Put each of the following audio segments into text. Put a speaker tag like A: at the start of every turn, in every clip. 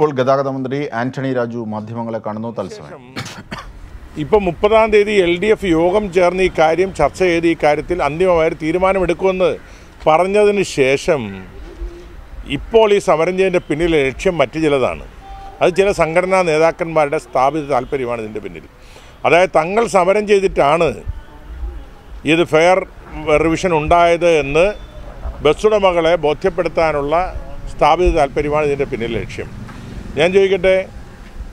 A: ഇപ്പോൾ ഗതാഗത മന്ത്രി ആന്റണി രാജു മാധ്യമങ്ങളെ കാണുന്നു. തത്സമയം.
B: ഇപ്പോൾ മുപ്പതാം തീയതി എൽ ഡി എഫ് യോഗം ചേർന്ന് ഈ കാര്യം ചർച്ച ചെയ്ത് ഈ കാര്യത്തിൽ അന്തിമമായി തീരുമാനമെടുക്കുമെന്ന് പറഞ്ഞതിന് ശേഷം ഇപ്പോൾ ഈ സമരം ചെയ്യുന്നതിന്റെ പിന്നിലെ ലക്ഷ്യം മറ്റു ചിലതാണ്. അത് ചില സംഘടനാ നേതാക്കന്മാരുടെ സ്ഥാപിത താല്പര്യമാണ് ഇതിന്റെ പിന്നിൽ. അതായത് തങ്ങൾ സമരം ചെയ്തിട്ടാണ് ഇത് ഫെയർ റിവിഷൻ ഉണ്ടായത് എന്ന് ബസ്സുടമകളെ ബോധ്യപ്പെടുത്താനുള്ള സ്ഥാപിത താല്പര്യമാണ് ഇതിന്റെ പിന്നിലെ ലക്ഷ്യം. ഞാൻ ചോദിക്കട്ടെ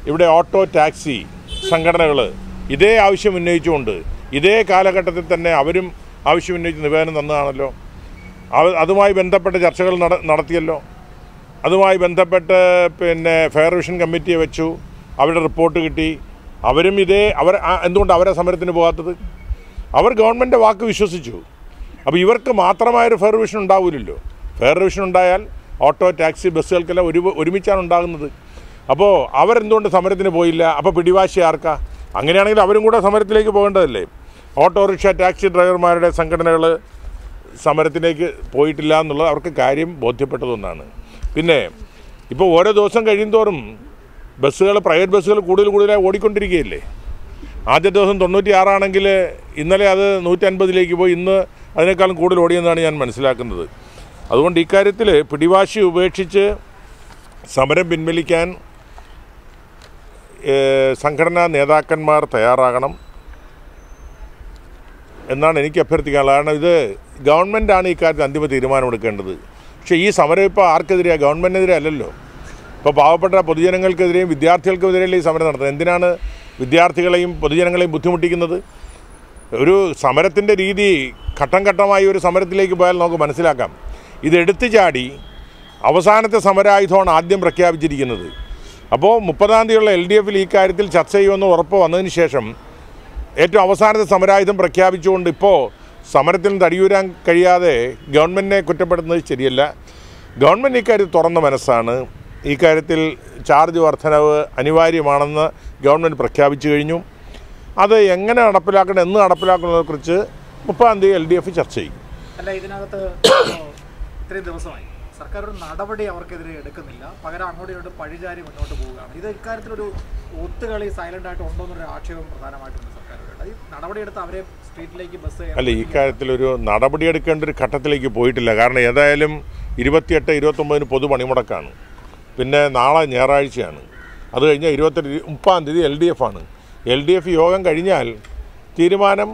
B: ഇവിടെ ഓട്ടോ ടാക്സി സംഘടനകൾ ഇതേ ആവശ്യം ഉന്നയിച്ചുകൊണ്ട് ഇതേ കാലഘട്ടത്തിൽ തന്നെ അവരും ആവശ്യം ഉന്നയിച്ച് നിവേദനം തന്നതാണല്ലോ. അതുമായി ബന്ധപ്പെട്ട ചർച്ചകൾ നട നടത്തിയല്ലോ. അതുമായി ബന്ധപ്പെട്ട് പിന്നെ ഫെയർ വിഷൻ കമ്മിറ്റിയെ വെച്ചു അവരുടെ റിപ്പോർട്ട് കിട്ടി. അവരും ഇതേ അവർ എന്തുകൊണ്ട് അവരെ സമരത്തിന് പോകാത്തത്? അവർ ഗവൺമെന്റ് വാക്ക് വിശ്വസിച്ചു. അപ്പോൾ ഇവർക്ക് മാത്രമായൊരു ഫെയർ വിഷൻ ഉണ്ടാവില്ലല്ലോ. ഫെയർ വിഷൻ ഉണ്ടായാൽ ഓട്ടോ ടാക്സി ബസ്സുകൾക്കെല്ലാം ഒരു ഒരുമിച്ചാണ് ഉണ്ടാകുന്നത്. അപ്പോൾ അവരെന്തുകൊണ്ട് സമരത്തിന് പോയില്ല? അപ്പോൾ പിടിവാശി ആർക്കാ? അങ്ങനെയാണെങ്കിൽ അവരും കൂടെ സമരത്തിലേക്ക് പോകേണ്ടതല്ലേ? ഓട്ടോറിക്ഷ ടാക്സി ഡ്രൈവർമാരുടെ സംഘടനകൾ സമരത്തിലേക്ക് പോയിട്ടില്ല എന്നുള്ളത് അവർക്ക് കാര്യം ബോധ്യപ്പെട്ടതൊന്നാണ്. പിന്നെ ഇപ്പോൾ ഓരോ ദിവസം കഴിയുമോറും ബസ്സുകൾ പ്രൈവറ്റ് ബസ്സുകൾ കൂടുതൽ കൂടുതലായി ഓടിക്കൊണ്ടിരിക്കുകയല്ലേ? ആദ്യ ദിവസം തൊണ്ണൂറ്റി ആറാണെങ്കിൽ ഇന്നലെ അത് നൂറ്റൻപതിലേക്ക് പോയി ഇന്ന് അതിനേക്കാളും കൂടുതൽ ഓടിയെന്നാണ് ഞാൻ മനസ്സിലാക്കുന്നത്. അതുകൊണ്ട് ഇക്കാര്യത്തിൽ പിടിവാശി ഉപേക്ഷിച്ച് സമരം പിൻവലിക്കാൻ സംഘടനാ നേതാക്കന്മാർ തയ്യാറാകണം എന്നാണ് എനിക്ക് അഭ്യർത്ഥിക്കാനുള്ളത്. കാരണം ഇത് ഗവൺമെന്റാണ് ഇക്കാര്യത്തിൽ അന്തിമ തീരുമാനമെടുക്കേണ്ടത് പക്ഷേ ഈ സമരം ഇപ്പോൾ ആർക്കെതിരെയാണ് ഗവൺമെന്റിനെതിരെ അല്ലല്ലോ. ഇപ്പോൾ പാവപ്പെട്ട പൊതുജനങ്ങൾക്കെതിരെയും വിദ്യാർത്ഥികൾക്കെതിരെയല്ലേ ഈ സമരം നടത്തുന്നത്? എന്തിനാണ് വിദ്യാർത്ഥികളെയും പൊതുജനങ്ങളെയും ബുദ്ധിമുട്ടിക്കുന്നത്? ഒരു സമരത്തിന്റെ രീതി ഘട്ടം ഘട്ടമായി ഒരു സമരത്തിലേക്ക് പോയാൽ നമുക്ക് മനസ്സിലാക്കാം. ഇതെടുത്തു ചാടി അവസാനത്തെ സമരായുധമാണ് ആദ്യം പ്രഖ്യാപിച്ചിരിക്കുന്നത്. അപ്പോൾ മുപ്പതാം തീയതിയുള്ള എൽ ഡി എഫിൽ ഈ കാര്യത്തിൽ ചർച്ച ചെയ്യുമെന്ന് ഉറപ്പ് വന്നതിന് ശേഷം ഏറ്റവും അവസാനത്തെ സമരായുധം പ്രഖ്യാപിച്ചുകൊണ്ട് ഇപ്പോൾ സമരത്തിൽ തടിയൂരാൻ കഴിയാതെ ഗവൺമെന്റിനെ കുറ്റപ്പെടുത്തുന്നത് ശരിയല്ല. ഗവൺമെന്റ് ഇക്കാര്യത്തിൽ തുറന്ന മനസ്സാണ്. ഈ കാര്യത്തിൽ ചാർജ് വർധനവ് അനിവാര്യമാണെന്ന് ഗവൺമെന്റ് പ്രഖ്യാപിച്ചു കഴിഞ്ഞു. അത് എങ്ങനെ നടപ്പിലാക്കണം എന്ന് നടപ്പിലാക്കുന്നതിനെക്കുറിച്ച് മുപ്പതാം തീയതി എൽ ഡി എഫ് ചർച്ച ചെയ്യും.
C: അല്ല ഇതിനകത്ത് ഇത്രയും ദിവസമായി. സർക്കാർ ഒരു നടപടി അവർക്കെതിരെ എടുക്കുന്നില്ല. പകരം അങ്ങോട്ടും ഇങ്ങോട്ട് പഴിചാരി മുന്നോട്ട് പോവുകയാണ്. ഇത് ഇക്കാര്യത്തിലൊരു ഒത്തുകളി സൈലന്റ് ആയിട്ട് ഉണ്ടോ എന്നൊരു ആക്ഷേപം പ്രധാനമായിട്ടുണ്ട് നടപടിയെടുത്ത് അവരെ സ്ട്രീറ്റിലേക്ക് ബസ്
B: അല്ല ഈ കാര്യത്തിലൊരു നടപടിയെടുക്കേണ്ട ഒരു ഘട്ടത്തിലേക്ക് പോയിട്ടില്ല. കാരണം ഏതായാലും ഇരുപത്തിയെട്ട് ഇരുപത്തൊമ്പതിന് പൊതു പണിമുടക്കാണ് പിന്നെ നാളെ ഞായറാഴ്ചയാണ്. അത് കഴിഞ്ഞാൽ ഇരുപത്തെട്ട് മുപ്പാം തീയതി എൽ ഡി എഫ് ആണ്. എൽ ഡി എഫ് യോഗം കഴിഞ്ഞാൽ തീരുമാനം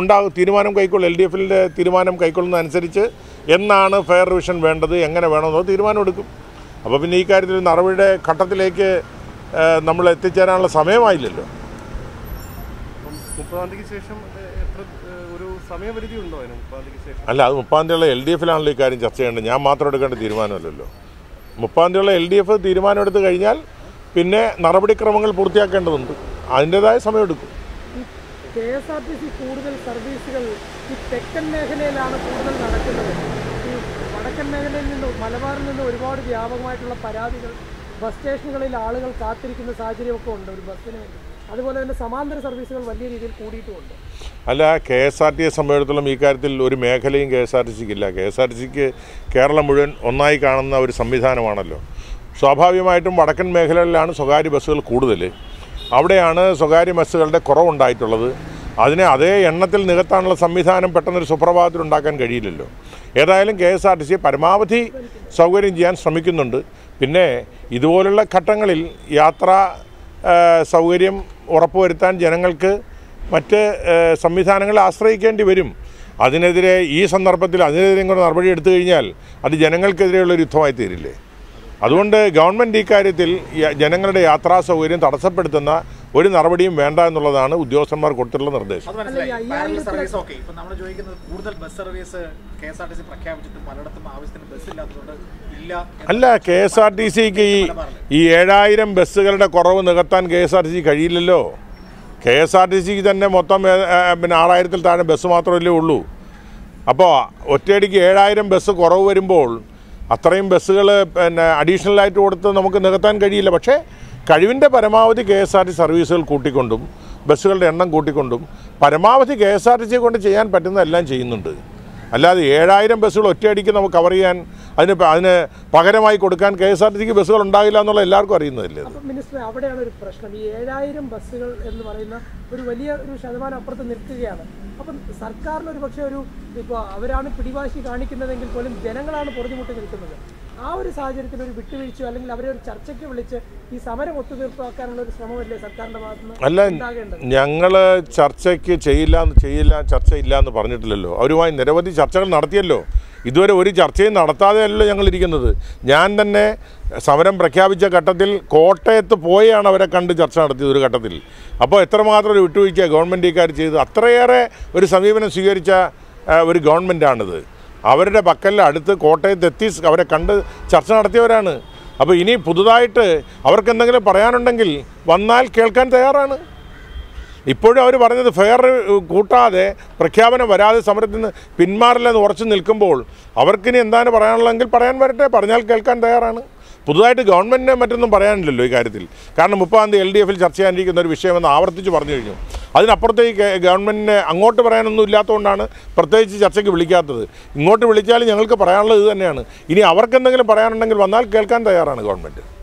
B: ഉണ്ടാകും തീരുമാനം കൈക്കൊള്ളും. എൽ ഡി എഫിന്റെ തീരുമാനം കൈക്കൊള്ളുന്നതനുസരിച്ച് എന്നാണ് ഫെയർ റിവിഷൻ വേണ്ടത് എങ്ങനെ വേണമെന്നോ തീരുമാനമെടുക്കും. അപ്പോൾ പിന്നെ ഈ കാര്യത്തിൽ നടപടിയുടെ ഘട്ടത്തിലേക്ക് നമ്മൾ എത്തിച്ചേരാനുള്ള സമയമായില്ലല്ലോ.
D: മുപ്പതാം തീയതിക്ക് ശേഷം ഒരു സമയപരിധി ഉണ്ടോ അതിന് മുപ്പതാം തീയതിക്ക് ശേഷം?
B: അല്ല അത് മുപ്പാം തീയതിയുള്ള എൽ ഡി എഫിലാണല്ലോ ഈ കാര്യം ചർച്ച ചെയ്യേണ്ടത്. ഞാൻ മാത്രം എടുക്കേണ്ട തീരുമാനമല്ലല്ലോ. മുപ്പാം തീയതിയുള്ള എൽ ഡി എഫ് തീരുമാനം എടുത്തു കഴിഞ്ഞാൽ പിന്നെ നടപടിക്രമങ്ങൾ പൂർത്തിയാക്കേണ്ടതുണ്ട്. അതിന്റെതായ സമയമെടുക്കും.
E: K S R T C കൂടുതൽ സർവീസുകൾ ഈ തെക്കൻ മേഖലയിലാണ് കൂടുതൽ നടക്കുന്നത്. ഈ വടക്കൻ മേഖലയിൽ നിന്ന് മലബാറിൽ നിന്ന് ഒരുപാട് വ്യാപകമായിട്ടുള്ള പരാതികൾ ബസ് സ്റ്റേഷനുകളിൽ ആളുകൾ കാത്തിരിക്കുന്ന സാഹചര്യമൊക്കെ ഉണ്ട് ഒരു ബസ്സിന്. അതുപോലെ തന്നെ സമാന്തര സർവീസുകൾ വലിയ രീതിയിൽ കൂടിയിട്ടുമുണ്ട്.
B: അല്ല കെ എസ് ആർ ടിയെ സംബന്ധിച്ചിടത്തോളം ഈ കാര്യത്തിൽ ഒരു മേഖലയും കെ എസ് ആർ ടി സിക്ക് ഇല്ല. കെ എസ് ആർ ടി സിക്ക് കേരളം മുഴുവൻ ഒന്നായി കാണുന്ന ഒരു സംവിധാനമാണല്ലോ. സ്വാഭാവികമായിട്ടും വടക്കൻ മേഖലകളിലാണ് സ്വകാര്യ ബസ്സുകൾ കൂടുതൽ അവിടെയാണ് സ്വകാര്യ ബസ്സുകളുടെ കുറവുണ്ടായിട്ടുള്ളത്. അതിനെ അതേ എണ്ണത്തിൽ നികത്താനുള്ള സംവിധാനം പെട്ടെന്നൊരു സുപ്രഭാതത്തിൽ ഉണ്ടാക്കാൻ കഴിയില്ലല്ലോ. ഏതായാലും കെ എസ് ആർ ടി പരമാവധി സൗകര്യം ചെയ്യാൻ ശ്രമിക്കുന്നുണ്ട്. പിന്നെ ഇതുപോലുള്ള ഘട്ടങ്ങളിൽ യാത്രാ സൗകര്യം ഉറപ്പുവരുത്താൻ ജനങ്ങൾക്ക് മറ്റ് സംവിധാനങ്ങളെ ആശ്രയിക്കേണ്ടി വരും. അതിനെതിരെ ഈ സന്ദർഭത്തിൽ അതിനെതിരെ കൂടെ നടപടി എടുത്തു കഴിഞ്ഞാൽ അത് ജനങ്ങൾക്കെതിരെയുള്ള ഒരു യുദ്ധമായി തീരില്ലേ അതുകൊണ്ട് ഗവൺമെന്റ് ഇക്കാര്യത്തിൽ ജനങ്ങളുടെ യാത്രാ സൗകര്യം തടസ്സപ്പെടുത്തുന്ന ഒരു നടപടിയും വേണ്ട എന്നുള്ളതാണ് ഉദ്യോഗസ്ഥന്മാർ കൊടുത്തിട്ടുള്ള നിർദ്ദേശം.
E: അല്ല, ഈ
C: പാരലൽ
E: അയ്യായിരത്തിലെ-
C: സർവീസ് ഓക്കെ ഇപ്പൊ നമ്മൾ ചോദിക്കുന്നത് കൂടുതൽ bus service K S R T
B: സിക്ക് ഈ ഈ ഏഴായിരം ബസ്സുകളുടെ കുറവ് നികത്താൻ K S R T C കഴിയില്ലല്ലോ. കെ എസ് ആർ ടി സിക്ക് തന്നെ മൊത്തം പിന്നെ ആറായിരത്തിൽ താഴെ ബസ് മാത്രമല്ലേ ഉള്ളൂ. അപ്പോൾ ഒറ്റയടിക്ക് ഏഴായിരം ബസ് കുറവ് വരുമ്പോൾ അത്രയും ബസ്സുകൾ പിന്നെ അഡീഷണലായിട്ട് കൊടുത്ത് നമുക്ക് നികത്താൻ കഴിയില്ല. പക്ഷേ കഴിവിന്റെ പരമാവധി കെ എസ് ആർ ടി സർവീസുകൾ കൂട്ടിക്കൊണ്ടും ബസ്സുകളുടെ എണ്ണം കൂട്ടിക്കൊണ്ടും പരമാവധി കെ എസ് ആർ ടി സിയെ കൊണ്ട് ചെയ്യാൻ പറ്റുന്നതെല്ലാം ചെയ്യുന്നുണ്ട്. അല്ലാതെ ഏഴായിരം ബസ്സുകൾ ഒറ്റയടിക്ക് നമുക്ക് കവർ ചെയ്യാൻ അതിന് അതിന് പകരമായി കൊടുക്കാൻ കെ എസ് ആർ ടി സിക്ക് ബസ്സുകൾ ഉണ്ടാകില്ല എന്നുള്ള എല്ലാവർക്കും അറിയുന്നതല്ലേ.
E: മിനിസ്റ്റർ അവിടെയാണ് ഒരു പ്രശ്നം. ഈ ഏഴായിരം ബസ്സുകൾ എന്ന് പറയുന്ന ഒരു വലിയ ഒരു ശതമാനം അപ്പുറത്ത് നിൽക്കുകയാണ്. അപ്പം സർക്കാരിന് ഒരു പക്ഷേ ഒരു ഇപ്പോൾ അവരാണ് പിടിവാശി കാണിക്കുന്നതെങ്കിൽ പോലും ജനങ്ങളാണ് പൊറുതിമുട്ടി നിൽക്കുന്നത്. ആ ഒരു സാഹചര്യത്തിൽ ഒരു വിട്ടുവീഴ്ചയോ അല്ലെങ്കിൽ അവരെ ഒരു ചർച്ചയ്ക്ക് വിളിച്ച് ഈ സമരം ഒത്തുതീർപ്പാക്കാനുള്ള ഒരു ശ്രമമല്ലേ സർക്കാരിന്റെ ഭാഗത്തുനിന്ന്
B: അല്ല ഞങ്ങൾ ചർച്ചയ്ക്ക് ചെയ്യില്ല ചെയ്യില്ല ചർച്ച ഇല്ല എന്ന് പറഞ്ഞിട്ടില്ലല്ലോ. അവരുമായി നിരവധി ചർച്ചകൾ നടത്തിയല്ലോ. ഇതുവരെ ഒരു ചർച്ചയും നടത്താതെയല്ലോ ഞങ്ങൾ ഇരിക്കുന്നത്. ഞാൻ തന്നെ സമരം പ്രഖ്യാപിച്ച ഘട്ടത്തിൽ കോട്ടയത്ത് പോയാണ് അവരെ കണ്ട് ചർച്ച നടത്തിയത് ഒരു ഘട്ടത്തിൽ. അപ്പോൾ എത്രമാത്രം ഒരു വിട്ടുവീഴ്ച ഗവൺമെന്റ് ഇക്കാർ ചെയ്തു അത്രയേറെ ഒരു സമീപനം സ്വീകരിച്ച ഒരു ഒരു ഗവൺമെന്റാണിത്. അവരുടെ പക്കലിൽ അടുത്ത് കോട്ടയത്ത് എത്തി അവരെ കണ്ട് ചർച്ച നടത്തിയവരാണ്. അപ്പോൾ ഇനി പുതുതായിട്ട് അവർക്ക് എന്തെങ്കിലും പറയാനുണ്ടെങ്കിൽ വന്നാൽ കേൾക്കാൻ തയ്യാറാണ്. ഇപ്പോഴും അവർ പറഞ്ഞത് ഫെയർ കൂട്ടാതെ പ്രഖ്യാപനം വരാതെ സമരത്തിൽ നിന്ന് പിന്മാറില്ലെന്ന് ഉറച്ചു നിൽക്കുമ്പോൾ അവർക്കിനി എന്താണ് പറയാനുള്ളതെങ്കിൽ പറയാൻ വരട്ടെ പറഞ്ഞാൽ കേൾക്കാൻ തയ്യാറാണ്. പുതുതായിട്ട് ഗവൺമെന്റിനെ മറ്റൊന്നും പറയാനില്ലല്ലോ ഈ കാര്യത്തിൽ. കാരണം മുപ്പതാം തീയതി എൽ ഡി എഫിൽ ചർച്ച ചെയ്യാനിരിക്കുന്ന ഒരു വിഷയമെന്ന് ആവർത്തിച്ച് പറഞ്ഞു കഴിഞ്ഞു. അതിനപ്പുറത്തേക്ക് ഗവൺമെന്റിന് അങ്ങോട്ട് പറയാനൊന്നും ഇല്ലാത്തതുകൊണ്ടാണ് പ്രത്യേകിച്ച് ചർച്ചയ്ക്ക് വിളിക്കാത്തത്. ഇങ്ങോട്ട് വിളിച്ചാൽ ഞങ്ങൾക്ക് പറയാനുള്ളത് ഇത് തന്നെയാണ്. ഇനി അവർക്കെന്തെങ്കിലും പറയാനുണ്ടെങ്കിൽ വന്നാൽ കേൾക്കാൻ തയ്യാറാണ് ഗവൺമെന്റ്